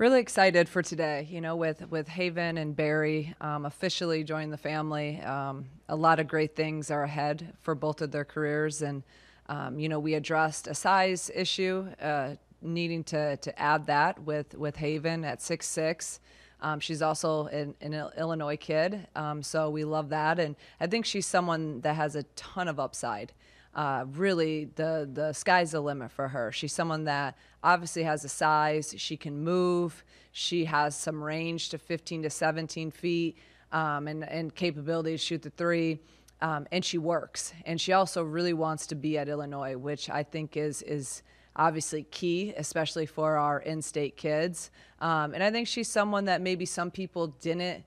Really excited for today, you know, with, with Haven and Berry um, officially joining the family. Um, a lot of great things are ahead for both of their careers. And, um, you know, we addressed a size issue, uh, needing to, to add that with, with Haven at six six. Um, she's also an, an Illinois kid, um, so we love that. And I think she's someone that has a ton of upside uh, really the the sky's the limit for her. She's someone that obviously has a size. She can move. She has some range to 15 to 17 feet um, and and capability to shoot the three. Um, and she works. And she also really wants to be at Illinois, which I think is is obviously key, especially for our in-state kids. Um, and I think she's someone that maybe some people didn't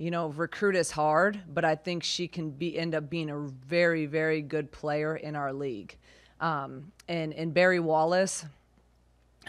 you know, recruit is hard, but I think she can be end up being a very, very good player in our league. Um, and and Berry Wallace,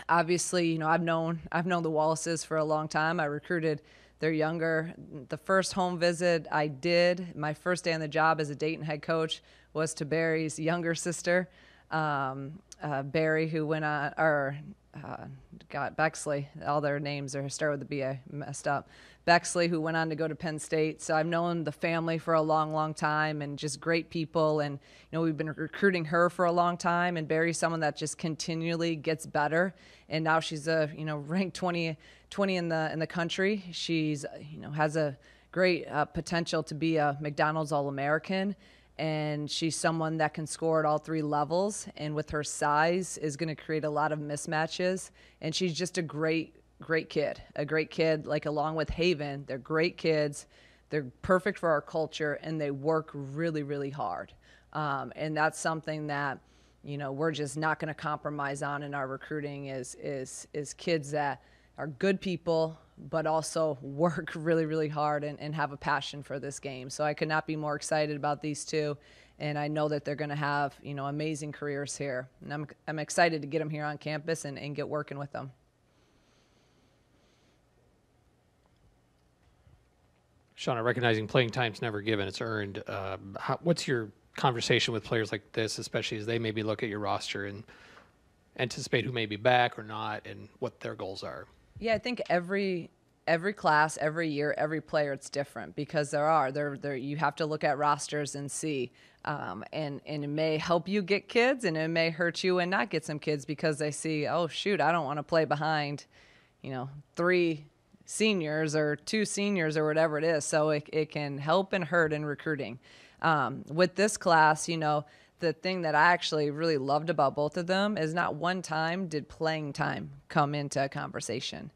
obviously, you know, I've known I've known the Wallaces for a long time. I recruited their younger. The first home visit I did, my first day on the job as a Dayton head coach, was to Berry's younger sister, um, uh, Berry, who went on, or uh, got Bexley. All their names are start with a B. I messed up. Bexley, who went on to go to Penn State. So I've known the family for a long, long time, and just great people. And you know, we've been recruiting her for a long time. And Berry's someone that just continually gets better. And now she's a you know ranked 20, 20 in the in the country. She's you know has a great uh, potential to be a McDonald's All American and she's someone that can score at all three levels and with her size is going to create a lot of mismatches. And she's just a great great kid a great kid like along with haven. They're great kids. They're perfect for our culture and they work really really hard. Um, and that's something that you know we're just not going to compromise on in our recruiting is is is kids that are good people but also work really, really hard and, and have a passion for this game. So I could not be more excited about these two. And I know that they're going to have, you know, amazing careers here. And I'm, I'm excited to get them here on campus and, and get working with them. Shauna, recognizing playing time's never given, it's earned. Uh, how, what's your conversation with players like this, especially as they maybe look at your roster and anticipate who may be back or not and what their goals are? Yeah, I think every every class, every year, every player, it's different because there are there there you have to look at rosters and see, um, and and it may help you get kids, and it may hurt you and not get some kids because they see, oh shoot, I don't want to play behind, you know, three seniors or two seniors or whatever it is. So it it can help and hurt in recruiting. Um, with this class, you know, the thing that I actually really loved about both of them is not one time did playing time come into a conversation.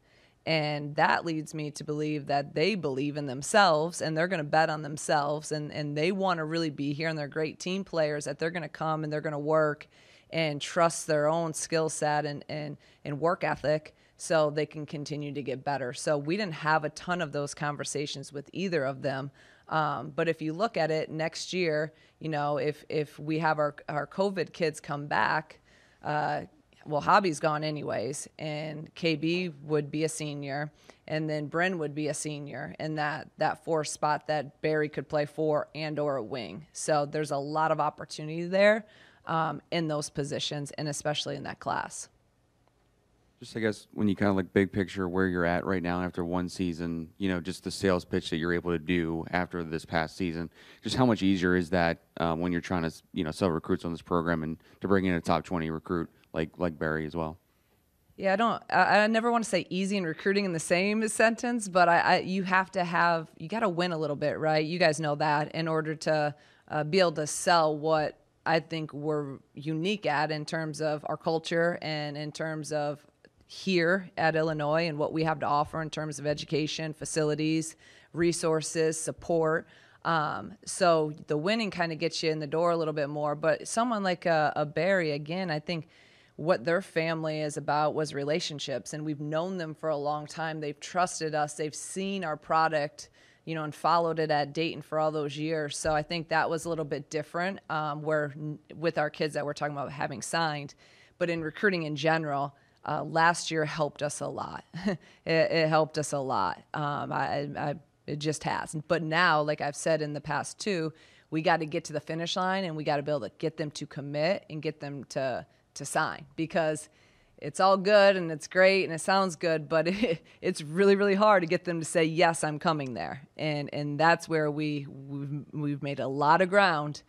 And that leads me to believe that they believe in themselves and they're going to bet on themselves and, and they want to really be here and they're great team players that they're going to come and they're going to work and trust their own skill set and, and, and work ethic so they can continue to get better. So we didn't have a ton of those conversations with either of them. Um, but if you look at it next year, you know, if if we have our our COVID kids come back, uh, well, Hobby's gone anyways, and KB would be a senior, and then Brynn would be a senior, and that that fourth spot that Berry could play for and or a wing. So there's a lot of opportunity there um, in those positions, and especially in that class just I guess when you kind of like big picture where you're at right now after one season, you know, just the sales pitch that you're able to do after this past season, just how much easier is that um, when you're trying to you know sell recruits on this program and to bring in a top 20 recruit like like Berry as well. Yeah, I don't. I, I never want to say easy in recruiting in the same sentence, but I, I you have to have you got to win a little bit, right? You guys know that in order to uh, be able to sell what I think we're unique at in terms of our culture and in terms of here at Illinois and what we have to offer in terms of education, facilities, resources, support. Um, so the winning kind of gets you in the door a little bit more. But someone like a, a Berry, again, I think what their family is about was relationships, and we've known them for a long time. They've trusted us. They've seen our product, you know, and followed it at Dayton for all those years. So I think that was a little bit different. Um, where with our kids that we're talking about having signed, but in recruiting in general uh, last year helped us a lot. it, it, helped us a lot. Um, I, I, it just has. But now, like I've said in the past too, we got to get to the finish line and we got to be able to get them to commit and get them to to sign because it's all good and it's great and it sounds good, but it, it's really really hard to get them to say yes, I'm coming there, and and that's where we we've, we've made a lot of ground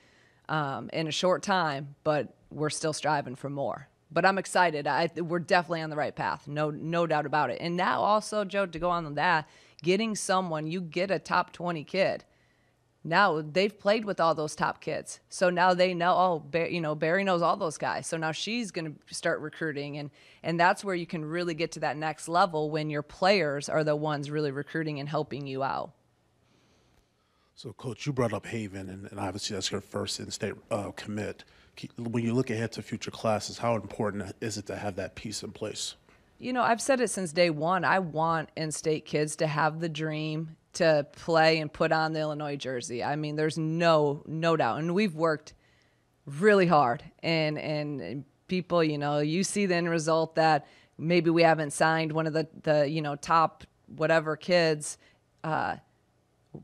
um, in a short time, but we're still striving for more. But I'm excited. I, we're definitely on the right path, no no doubt about it. And now also, Joe, to go on that, getting someone you get a top 20 kid now they've played with all those top kids. So now they know, oh, you know, Berry knows all those guys. So now she's going to start recruiting. And, and that's where you can really get to that next level when your players are the ones really recruiting and helping you out. So, Coach, you brought up Haven, and, and obviously that's your first in-state uh, commit. When you look ahead to future classes, how important is it to have that piece in place? You know, I've said it since day one. I want in-state kids to have the dream to play and put on the Illinois jersey. I mean, there's no no doubt, and we've worked really hard. And and people, you know, you see the end result that maybe we haven't signed one of the the you know top whatever kids. Uh,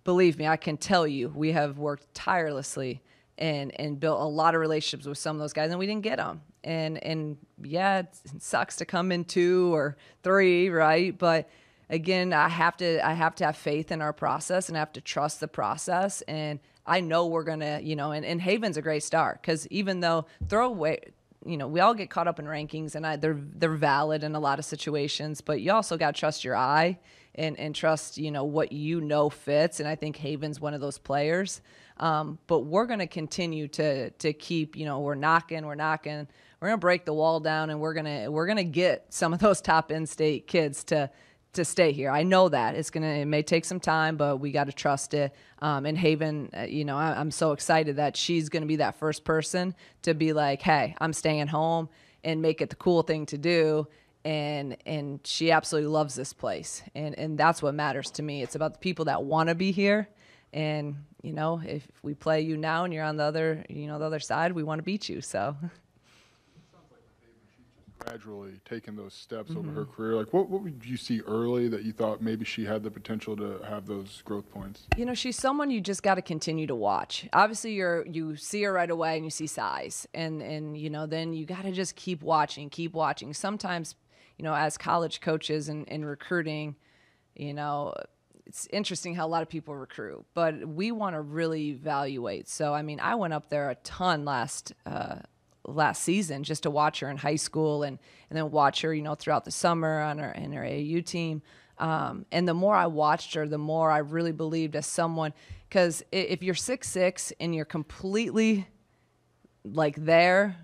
believe me, I can tell you, we have worked tirelessly and and built a lot of relationships with some of those guys, and we didn't get them. And and yeah, it sucks to come in two or three, right? But again, I have to I have to have faith in our process and I have to trust the process. And I know we're gonna, you know, and, and Haven's a great start because even though throwaway you know, we all get caught up in rankings and I, they're they're valid in a lot of situations, but you also got to trust your eye and and trust you know what you know fits. And I think Haven's one of those players. Um, but we're going to continue to to keep you know we're knocking, we're knocking, we're going to break the wall down, and we're gonna we're gonna get some of those top in-state kids to to stay here. I know that it's gonna. It may take some time, but we got to trust it. Um, and Haven, uh, you know, I, am so excited that she's gonna be that first person to be like, "Hey, I'm staying home," and make it the cool thing to do. And and she absolutely loves this place, and and that's what matters to me. It's about the people that want to be here. And you know, if we play you now and you're on the other, you know, the other side, we want to beat you. So. gradually taken those steps mm-hmm. over her mm-hmm. career. Like, what, what would you see early that you thought maybe she had the potential to have those growth points? You know, she's someone you just got to continue to watch. Obviously, you're you see her right away and you see size, and and you know then you got to just keep watching, keep watching. Sometimes, you know, as college coaches and, and recruiting, you know, it's interesting how a lot of people recruit, but we want to really evaluate. So, I mean, I went up there a ton last uh, last season just to watch her in high school and, and then watch her, you know, throughout the summer on her in her AAU team. Um, and the more I watched her, the more I really believed as someone, because if you're six six and you're completely like there,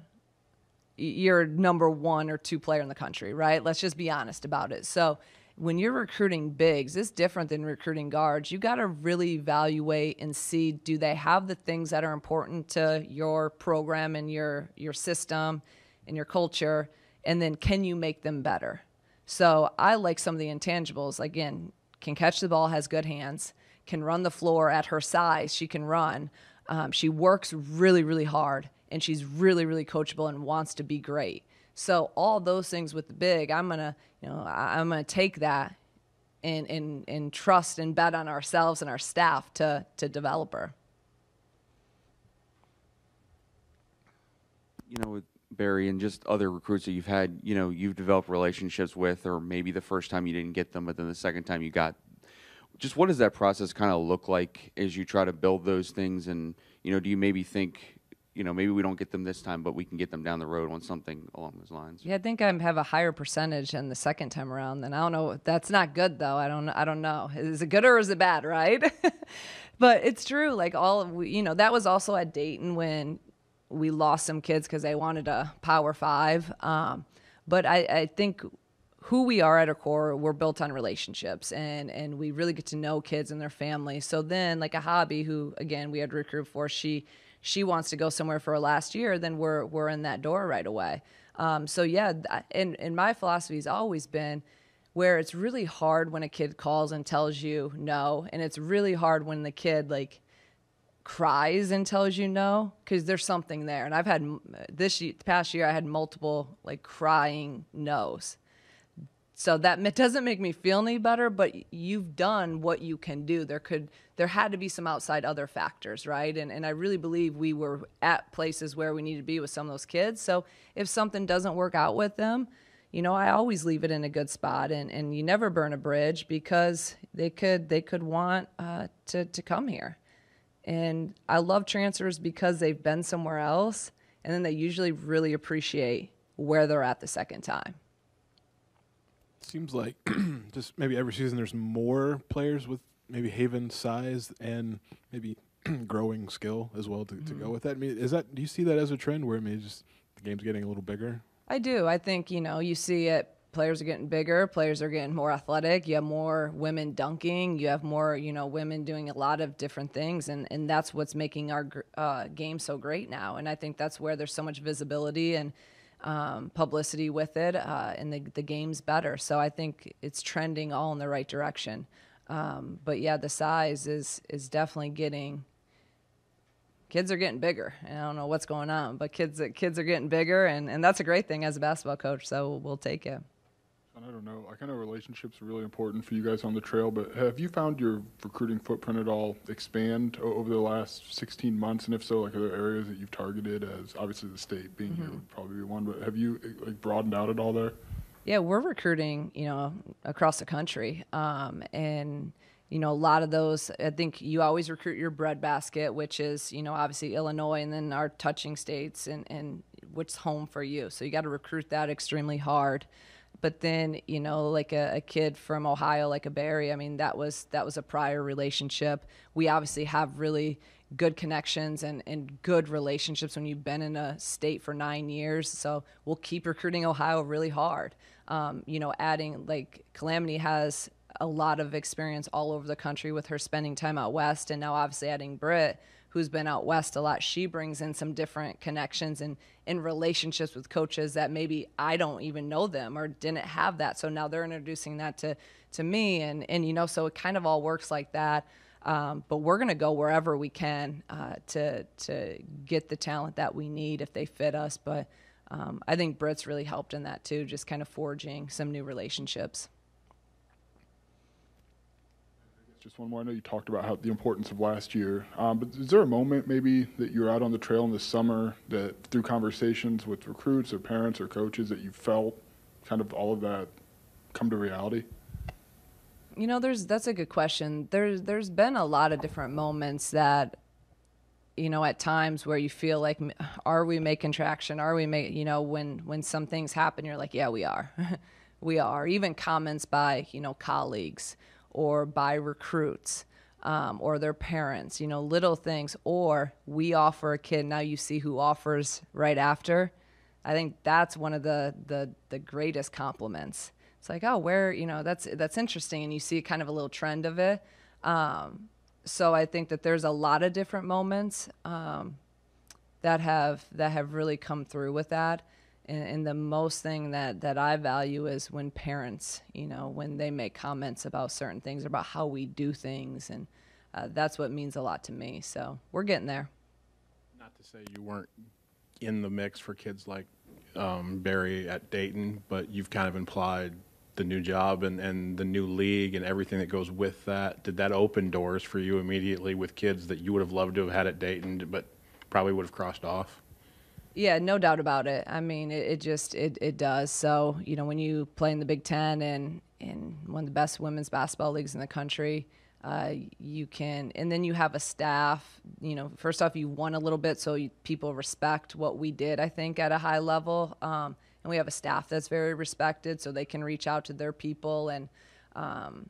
you're number one or two player in the country, right? Let's just be honest about it. So when you're recruiting bigs, it's different than recruiting guards. You got to really evaluate and see do they have the things that are important to your program and your your system and your culture, and then can you make them better? So I like some of the intangibles. Again, can catch the ball, has good hands, can run the floor at her size. She can run. Um, she works really, really hard, and she's really, really coachable and wants to be great. So all those things with the big, I'm gonna, you know, I'm gonna take that and and and trust and bet on ourselves and our staff to to develop her. You know, with Barry and just other recruits that you've had, you know, you've developed relationships with, or maybe the first time you didn't get them, but then the second time you got. Just what does that process kind of look like as you try to build those things, and you know, do you maybe think you know, maybe we don't get them this time, but we can get them down the road on something along those lines. Yeah, I think I have a higher percentage than the second time around. Then I don't know. That's not good though. I don't. I don't know. Is it good or is it bad? Right. but it's true. Like all of you know, that was also at Dayton when we lost some kids because they wanted a Power Five. Um, but I, I think who we are at our core, we're built on relationships and and we really get to know kids and their families. So then, like a Hobby, who again we had recruit for, she she wants to go somewhere for her last year, then we're we're in that door right away. Um, so yeah, and and my philosophy has always been where it's really hard when a kid calls and tells you no, and it's really hard when the kid like cries and tells you no because there's something there. And I've had this past year I had multiple like crying no's so that doesn't make me feel any better, but you've done what you can do. There could there had to be some outside other factors, right? And and I really believe we were at places where we need to be with some of those kids. So if something doesn't work out with them, you know, I always leave it in a good spot, and, and you never burn a bridge because they could they could want uh, to to come here, and I love transfers because they've been somewhere else, and then they usually really appreciate where they're at the second time. Seems like just maybe every season there's more players with maybe Haven size and maybe growing skill as well to, to go with that. I mean, is that do you see that as a trend where maybe just the game's getting a little bigger? I do. I think, you know, you see it. Players are getting bigger. Players are getting more athletic. You have more women dunking. You have more, you know, women doing a lot of different things, and and that's what's making our uh, game so great now. And I think that's where there's so much visibility and um, publicity with it, uh, and the the game's better. So I think it's trending all in the right direction. Um, but yeah, the size is is definitely getting kids are getting bigger. And I don't know what's going on, but kids kids are getting bigger, and, and that's a great thing as a basketball coach. So we'll take it. And I don't know. Like I know relationships are really important for you guys on the trail, but have you found your recruiting footprint at all expand over the last 16 months? And if so, like are there areas that you've targeted as obviously the state being here would probably be one, but have you eh, like broadened out at all there? Yeah, we're recruiting, you know, across the country, um, and you know, a lot of those. I think you always recruit your breadbasket, which is, you know, obviously Illinois, and then our touching states, and and what's home for you. So you got to recruit that extremely hard. But then, you know, like a, a kid from Ohio, like a Berry. I mean, that was that was a prior relationship. We obviously have really good connections and, and good relationships when you've been in a state for nine years. So we'll keep recruiting Ohio really hard. Um, you know, adding like Calamity has a lot of experience all over the country with her spending time out west, and now obviously adding Britt, who's been out west a lot. She brings in some different connections and in relationships with coaches that maybe I don't even know them or didn't have that. So now they're introducing that to to me, and and you know, so it kind of all works like that. Um, but we're going to go wherever we can uh, to to get the talent that we need if they fit us. But um, I think Britt's really helped in that too, just kind of forging some new relationships. Just one more. I know you talked about how the importance of last year, um, but is there a moment maybe that you're out on the trail in the summer that through conversations with recruits or parents or coaches that you felt kind of all of that come to reality? You know, there's that's a good question. There's there's been a lot of different moments that you know at times where you feel like are we making traction? Are we make you know when when some things happen you're like, yeah, we are. we are. Even comments by, you know, colleagues or by recruits. Um, or their parents, you know, little things, or we offer a kid. Now you see who offers right after. I think that's one of the the the greatest compliments. It's like, oh, where you know that's that's interesting, and you see kind of a little trend of it. Um, so I think that there's a lot of different moments um, that have that have really come through with that. And, and the most thing that that I value is when parents, you know, when they make comments about certain things, or about how we do things, and uh, that's what means a lot to me. So we're getting there. Not to say you weren't in the mix for kids like um, Berry at Dayton, but you've kind of implied the new job and, and the new league and everything that goes with that. Did that open doors for you immediately with kids that you would have loved to have had at Dayton, but probably would have crossed off? Yeah, no doubt about it. I mean, it, it just it, it does. So you know, when you play in the Big Ten and in one of the best women's basketball leagues in the country, uh, you can, and then you have a staff. You know, first off, you won a little bit, so you, people respect what we did. I think at a high level, um, and we have a staff that's very respected, so they can reach out to their people and. Um,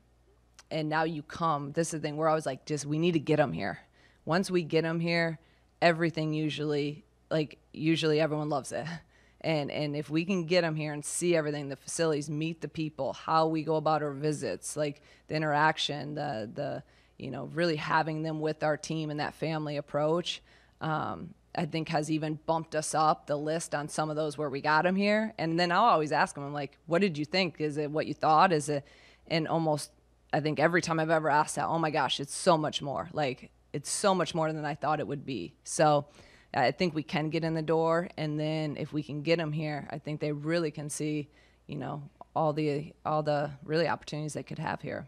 and now you come. This is the thing. We're always like, just we need to get them here. Once we get them here, everything usually like usually everyone loves it. And and if we can get them here and see everything, the facilities, meet the people, how we go about our visits, like the interaction, the the you know really having them with our team and that family approach. Um, I think has even bumped us up the list on some of those where we got them here. And then I'll always ask them, I'm like, what did you think? Is it what you thought? Is it, and almost, I think every time I've ever asked that, oh my gosh, it's so much more. Like, it's so much more than I thought it would be. So I think we can get in the door. And then if we can get them here, I think they really can see, you know, all the, all the really opportunities they could have here.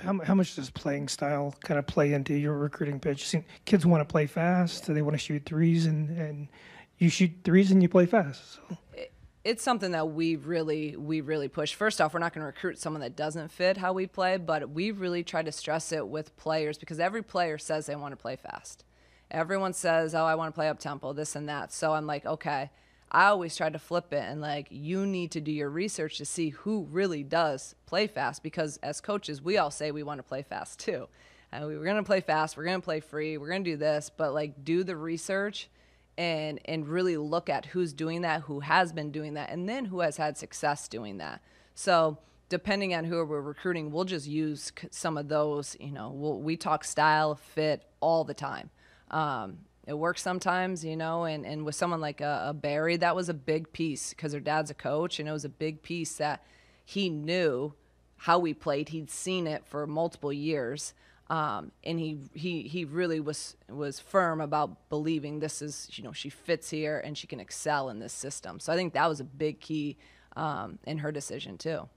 How, how much does playing style kind of play into your recruiting pitch? See, kids want to play fast, they want to shoot threes, and, and you shoot threes and you play fast. So. it's something that we really we really push. First off, we're not going to recruit someone that doesn't fit how we play, but we really try to stress it with players because every player says they want to play fast. Everyone says, "Oh, I want to play up tempo, this and that." So I'm like, okay. I always try to flip it and like you need to do your research to see who really does play fast because as coaches, we all say we want to play fast too. And we, we're going to play fast, we're going to play free, we're going to do this, but like do the research and and really look at who's doing that, who has been doing that, and then who has had success doing that. So depending on who we're recruiting, we'll just use some of those. You know, we'll, we talk style, fit all the time. Um, it works sometimes, you know, and, and with someone like a, a Berry, that was a big piece because her dad's a coach, and it was a big piece that he knew how we played. He'd seen it for multiple years, um, and he he he really was was firm about believing this is you know she fits here and she can excel in this system. So I think that was a big key um, in her decision too.